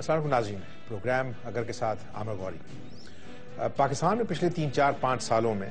असल नाजीन प्रोग्राम अगर के साथ आमर गौरी पाकिस्तान में पिछले तीन, चार, पाँच सालों में